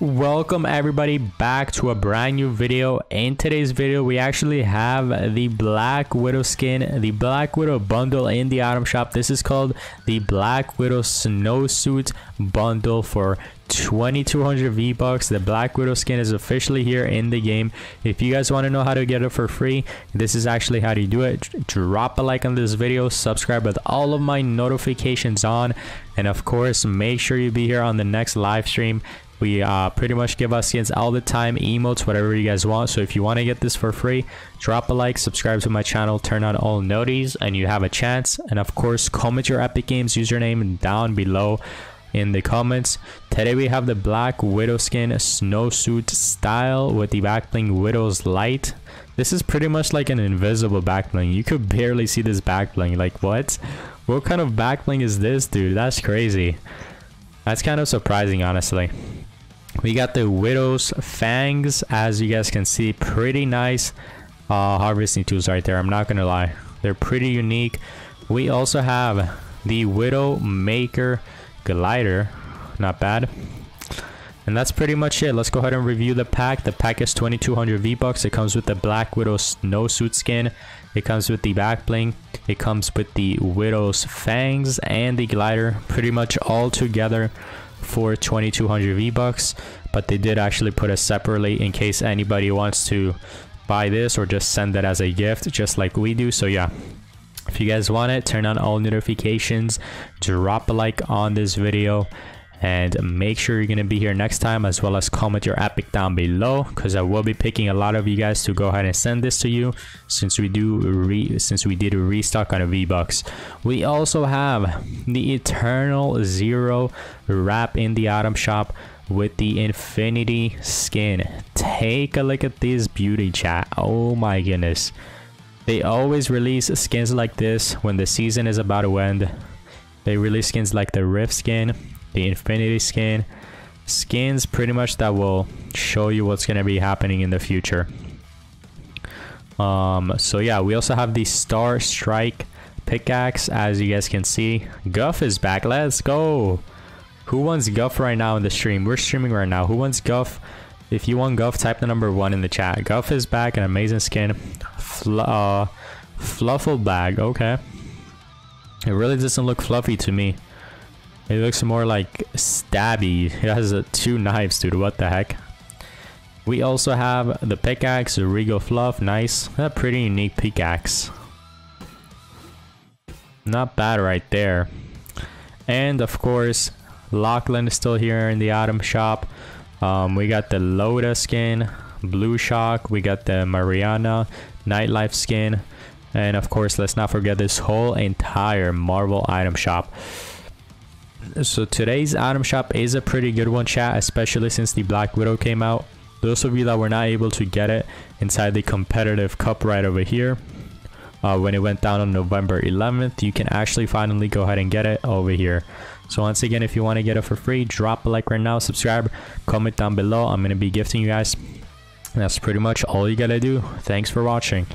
Welcome everybody back to a brand new video. In today's video, we actually have the Black Widow skin, the Black Widow bundle in the item shop. This is called the Black Widow Snowsuit bundle for 2200 V-Bucks. The Black Widow skin is officially here in the game. If you guys want to know how to get it for free, this is actually how to do it. Drop a like on this video, subscribe with all of my notifications on, and of course, make sure you be here on the next live stream we uh, pretty much give us skins all the time, emotes, whatever you guys want. So if you want to get this for free, drop a like, subscribe to my channel, turn on all noties, and you have a chance. And of course, comment your Epic Games username down below in the comments. Today we have the Black Widow skin snowsuit style with the backbling Widow's Light. This is pretty much like an invisible backbling. You could barely see this backbling. Like what? What kind of backbling is this, dude? That's crazy. That's kind of surprising, honestly. We got the Widow's Fangs, as you guys can see, pretty nice uh, harvesting tools right there. I'm not gonna lie, they're pretty unique. We also have the Widow Maker Glider, not bad. And that's pretty much it. Let's go ahead and review the pack. The pack is 2200 V-Bucks. It comes with the Black Widow snowsuit skin. It comes with the back bling. It comes with the Widow's fangs and the glider. Pretty much all together for 2200 V-Bucks. But they did actually put it separately in case anybody wants to buy this or just send it as a gift just like we do. So yeah, if you guys want it, turn on all notifications, drop a like on this video, and make sure you're to be here next time as well as comment your epic down below because I will be picking a lot of you guys to go ahead and send this to you since we do re since we did a restock on a V-Bucks. We also have the Eternal Zero wrap in the item shop with the Infinity skin. Take a look at this beauty chat. Oh my goodness. They always release skins like this when the season is about to end. They release skins like the Rift skin, the Infinity skin, skins pretty much that will show you what's going to be happening in the future. Um, so yeah, we also have the Star Strike pickaxe, as you guys can see. Guff is back. Let's go. Who wants Guff right now in the stream? We're streaming right now. Who wants Guff? If you want Guff, type the number one in the chat. Guff is back, an amazing skin. Fl uh, Fluffle bag. Okay. It really doesn't look fluffy to me. It looks more like stabby. It has uh, two knives, dude. What the heck? We also have the pickaxe, Regal Fluff. Nice. A pretty unique pickaxe. Not bad right there. And of course, Lachlan is still here in the item shop. Um, we got the Loda skin, Blue Shock. We got the Mariana Nightlife skin. And of course, let's not forget this whole entire Marvel item shop. So today's item shop is a pretty good one chat, especially since the Black Widow came out. Those of you that were not able to get it inside the competitive cup right over here, uh, when it went down on November 11th, you can actually finally go ahead and get it over here. So once again, if you want to get it for free, drop a like right now, subscribe, comment down below. I'm going to be gifting you guys. that's pretty much all you got to do. Thanks for watching.